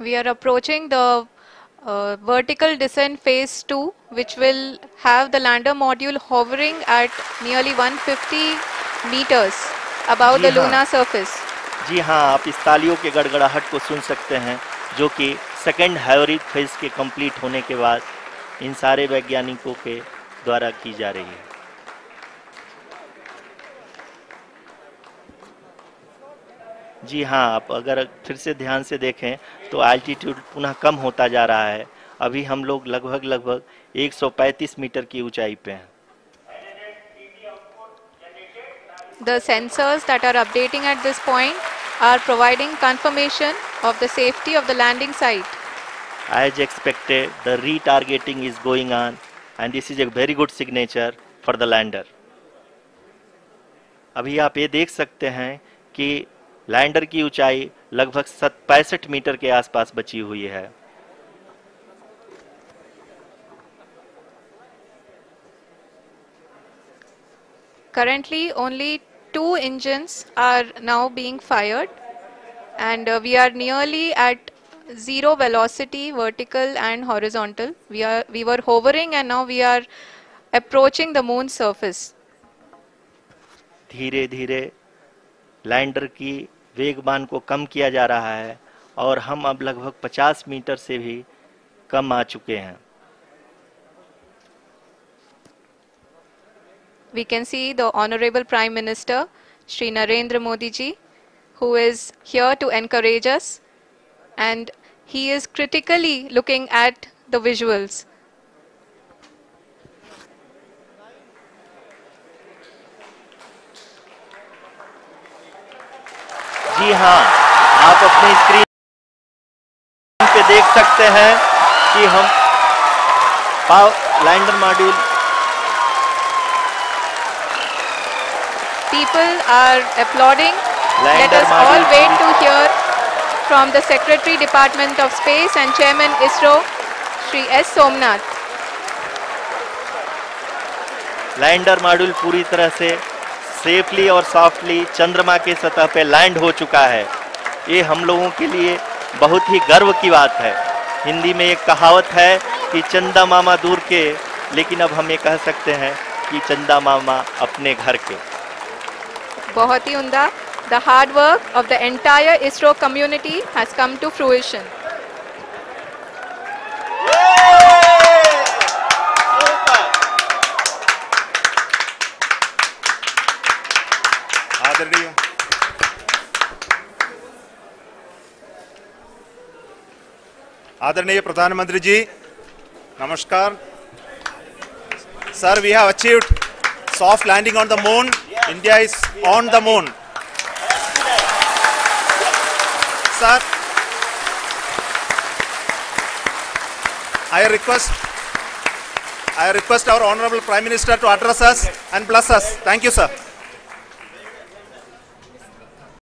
We are approaching the uh, vertical descent phase 2 which will have the lander module hovering at nearly 150 meters above the हाँ। lunar surface. जी हाँ आप इस तालियों के गड़गड़ाहट को सुन सकते हैं जो कि सेकेंड हायोरिक फ़ेज़ के कंप्लीट होने के बाद इन सारे वैज्ञानिकों के द्वारा की जा रही है जी हाँ आप अगर फिर से ध्यान से देखें तो एल्टीट्यूड पुनः कम होता जा रहा है अभी हम लोग लगभग लगभग 135 मीटर की ऊंचाई पे हैं The sensors that are updating at this point are providing confirmation of the safety of the landing site. As expected, the retargeting is going on and this is a very good signature for the lander. अभी आप ये देख सकते हैं कि lander की ऊंचाई लगभग पैंसठ मीटर के आसपास बची हुई है Currently, only two engines are now being fired, and uh, we are nearly at zero velocity, vertical and horizontal. We are we were hovering, and now we are approaching the moon's surface. धीरे धीरे lander की वेगबान को कम किया जा रहा है और हम अब लगभग 50 मीटर से भी कम आ चुके हैं। We can see the honourable prime minister Shri Narendra Modi ji who is here to encourage and he is critically looking at the visuals जी हाँ आप अपनी स्क्रीन पे देख सकते हैं कि हम power lander module people are applauding let us all wait to hear from the secretary department of space and chairman ISRO Shri S Somanath lander module पूरी तरह से सेफली और सॉफ्टली चंद्रमा के सतह पे लैंड हो चुका है। ये हम लोगों के लिए बहुत ही गर्व की बात है। हिंदी में एक कहावत है कि चंदा मामा दूर के, लेकिन अब हम ये कह सकते हैं कि चंदा मामा अपने घर के। बहुत ही उमदा। The hard work of the entire ISRO community has come to fruition. आदर रही आदरणीय प्रधानमंत्री जी नमस्कार sir we have achieved soft landing on the moon India is on the moon sir I request I request our honourable prime minister to address us and bless us thank you sir